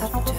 up to